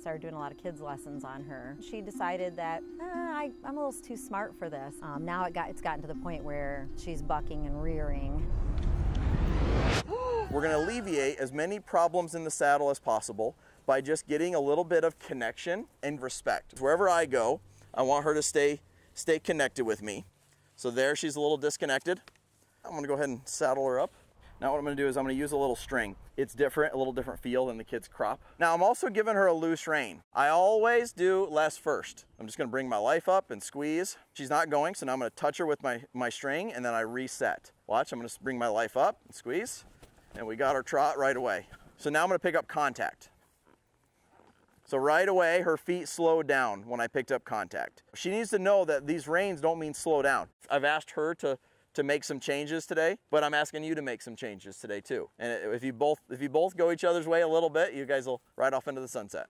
Started doing a lot of kids lessons on her. She decided that eh, I, am a little too smart for this. Um, now it got, it's gotten to the point where she's bucking and rearing. We're gonna alleviate as many problems in the saddle as possible by just getting a little bit of connection and respect. Wherever I go, I want her to stay, stay connected with me. So there she's a little disconnected. I'm gonna go ahead and saddle her up. Now what I'm gonna do is I'm gonna use a little string. It's different, a little different feel than the kid's crop. Now I'm also giving her a loose rein. I always do less first. I'm just gonna bring my life up and squeeze. She's not going, so now I'm gonna touch her with my, my string and then I reset. Watch, I'm gonna bring my life up and squeeze, and we got her trot right away. So now I'm gonna pick up contact. So right away, her feet slowed down when I picked up contact. She needs to know that these reins don't mean slow down. I've asked her to to make some changes today, but I'm asking you to make some changes today too. And if you both if you both go each other's way a little bit, you guys will ride off into the sunset.